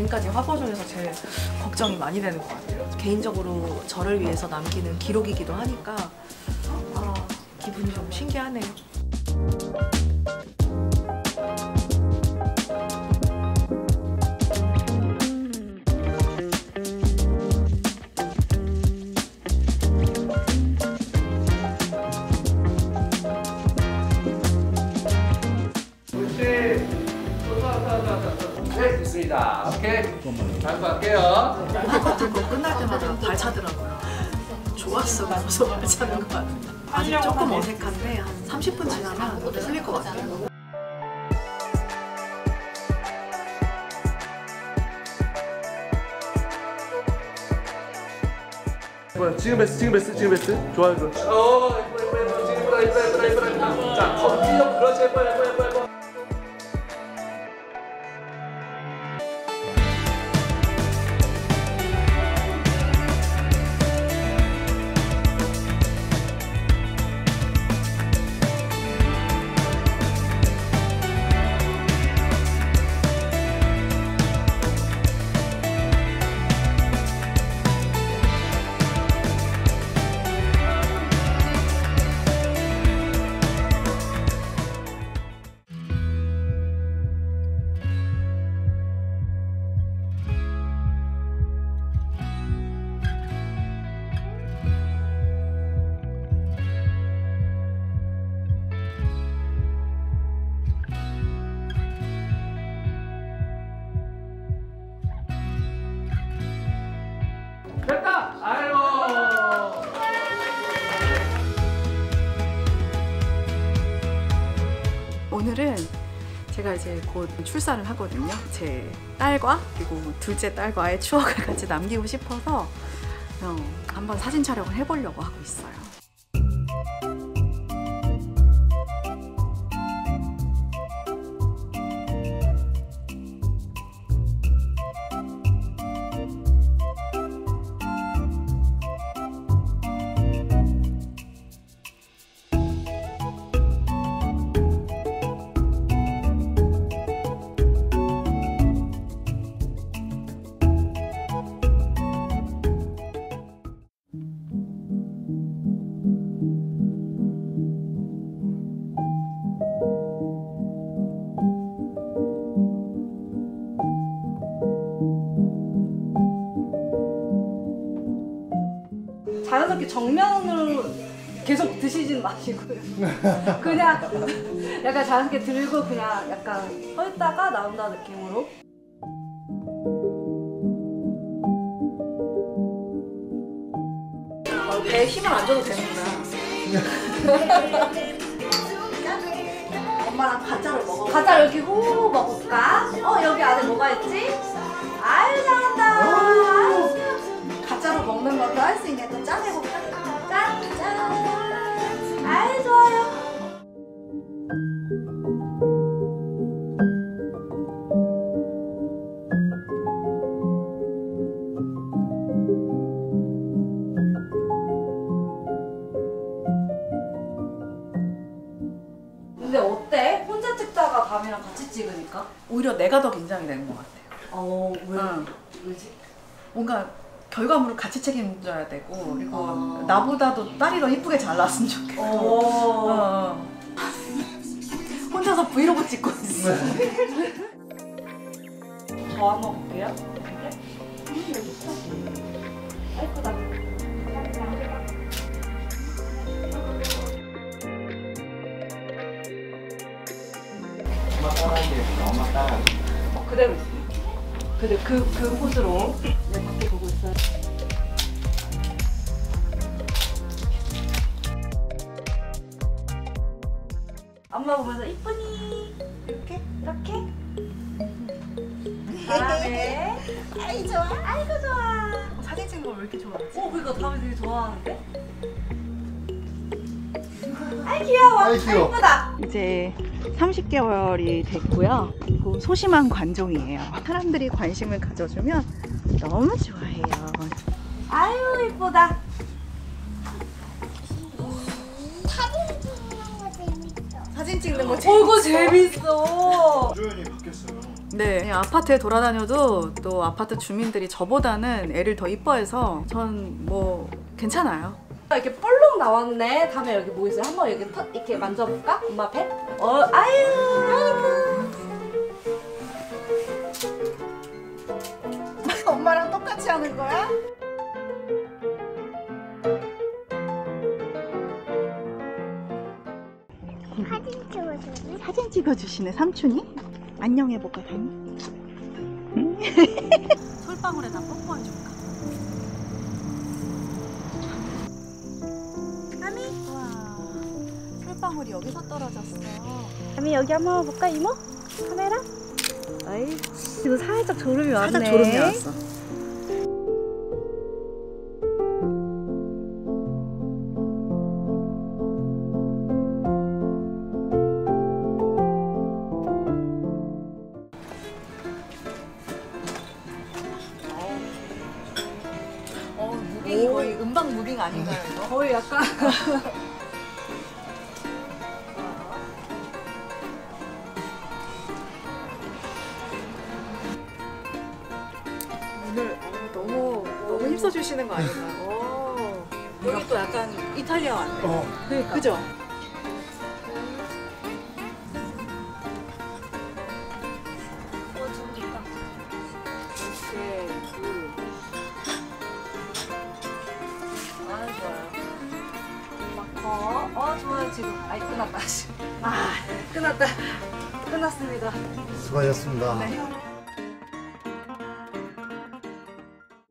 지금까지 화보 중에서 제일 걱정이 많이 되는 것 같아요. 개인적으로 저를 위해서 남기는 기록이기도 하니까 아, 기분이 좀 신기하네요. 네, 됐습니다. 오케이. 다음 거 할게요. 들고 끝날 때마다 발 차더라고요. 좋았어, 그러면서 발 차는 것 같아요. 아직 조금 어색한데 한 30분 지나면 풀릴 것 같아요. 뭐야 지금 베스트 지금 베스트 지금 베스트 좋아요 좋아 어. 지금 예뻐, 예뻐, 예뻐, 예뻐. 자, 검지 좀 그렇지, 예뻐, 예 제가 이제 곧 출산을 하거든요. 제 딸과 그리고 둘째 딸과의 추억을 같이 남기고 싶어서 어, 한번 사진 촬영을 해보려고 하고 있어요. 정면으로 계속 드시진 마시고요. 그냥 약간 자연스럽게 들고 그냥 약간 서 있다가 나온다 느낌으로. 어, 배에 힘을 안 줘도 되는구나. 엄마랑 가짜를 먹어. 가자 이렇게 후 먹을까? 밤이랑 같이 찍으니까? 오히려 내가 더 긴장이 되는 것 같아요. 어 왜? 응. 왜지? 뭔가 결과물을 같이 책임져야 되고 그리고 아. 나보다도 딸이 더 이쁘게 잘 나왔으면 좋겠고 어. 어. 혼자서 브이로그 찍고 있어. 저 한번 볼게요. 예쁘다. 따라하게 엄마 따라. 어, 그대로 있어. 그대 그, 그 포즈로 내 밖에 보고 있어요. 엄마 보면서 이쁘니 이렇게 이렇게 다음에 아이 좋아 아이고 좋아 사진 찍는 걸 왜 이렇게 좋아하지? 어 그니까 다음에 되게 좋아하는데 아이 귀여워 아이, 귀여워. 이쁘다 이제 30개월이 됐고요. 그리고 소심한 관종이에요. 사람들이 관심을 가져주면 너무 좋아해요. 아유 이쁘다 사진 찍는 거 어이구 재밌어 조연이 바뀌었어요 네, 아파트에 돌아다녀도 또 아파트 주민들이 저보다는 애를 더 이뻐해서 전 뭐 괜찮아요. 이렇게 볼록 나왔네. 다음에 여기 뭐 있어요? 한번 여기 터, 이렇게 만져볼까? 엄마 배? 어, 아유, 아이고. 엄마랑 똑같이 하는 거야? 사진 찍어줘요. 사진 찍어주시네 삼촌이? 안녕해 볼까 다니? 솔방울에다 뽀뽀해줄까? 솔방울이 여기서 떨어졌어 아미 여기 한번 볼까 이모? 카메라? 아이, 이거 살짝 졸음이 왔네. 살짝 졸음이 왔어 어, 무빙이 거의 음방 무빙 아닌가요? 거의 약간. 힘써주시는 거 아닌가요? 오, 여기 또 약간 이탈리아 왔네. 어. 그러니까. 그죠? 네, 그. 아, 거. 어, 좋아요, 지금. 아이, 끝났다. 아, 끝났다. 끝났습니다. 수고하셨습니다.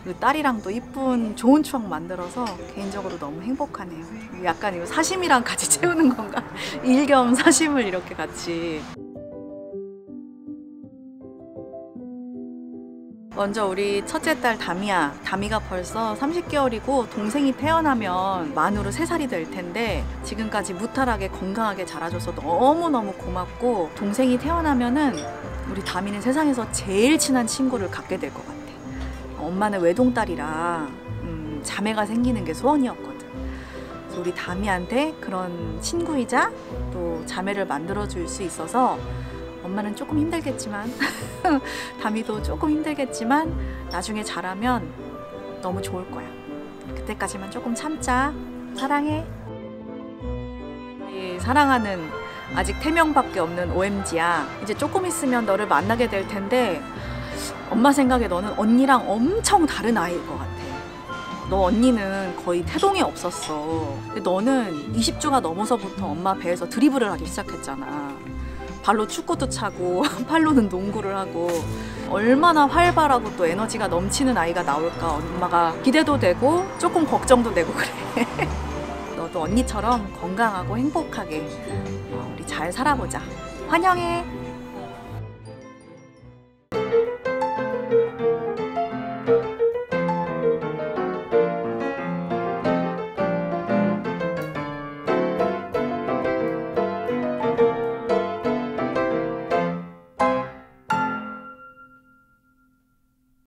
그 딸이랑도 이쁜 좋은 추억 만들어서 개인적으로 너무 행복하네요. 약간 이거 사심이랑 같이 채우는 건가? 일겸 사심을 이렇게 같이. 먼저 우리 첫째 딸 다미야. 다미가 벌써 30개월이고 동생이 태어나면 만으로 3살이 될 텐데 지금까지 무탈하게 건강하게 자라줘서 너무너무 고맙고 동생이 태어나면은 우리 다미는 세상에서 제일 친한 친구를 갖게 될 것 같아. 엄마는 외동딸이라 음, 자매가 생기는 게 소원이었거든. 그래서 우리 다미한테 그런 친구이자 또 자매를 만들어줄 수 있어서 엄마는 조금 힘들겠지만 다미도 조금 힘들겠지만 나중에 자라면 너무 좋을 거야. 그때까지만 조금 참자. 사랑해. 이 사랑하는 아직 태명밖에 없는 OMG야. 이제 조금 있으면 너를 만나게 될 텐데 엄마 생각에 너는 언니랑 엄청 다른 아이일 것 같아. 너 언니는 거의 태동이 없었어. 근데 너는 20주가 넘어서부터 엄마 배에서 드리블을 하기 시작했잖아. 발로 축구도 차고 팔로는 농구를 하고 얼마나 활발하고 또 에너지가 넘치는 아이가 나올까 엄마가 기대도 되고 조금 걱정도 되고 그래. 너도 언니처럼 건강하고 행복하게 어, 우리 잘 살아보자. 환영해.